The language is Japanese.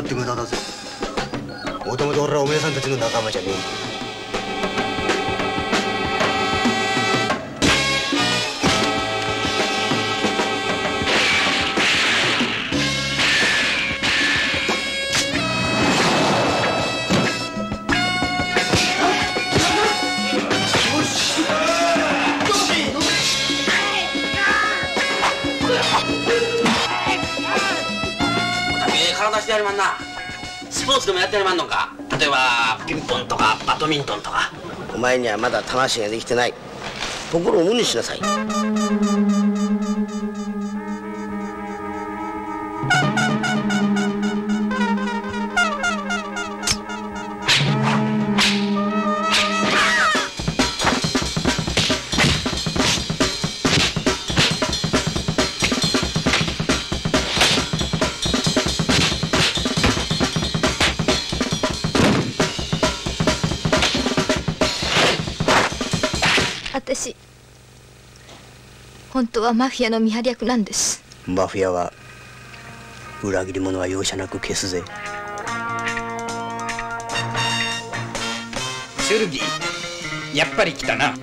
ったって無駄だぜ。もともと俺はおめえさんたちの仲間じゃねえんだ体してやりまんな。スポーツでもやってやりまんのか。例えばピンポンとかバドミントンとか。お前にはまだ魂ができてない。心を無にしなさい。私本当はマフィアの見張り役なんです。マフィアは裏切り者は容赦なく消すぜ。シュルギーやっぱり来たな。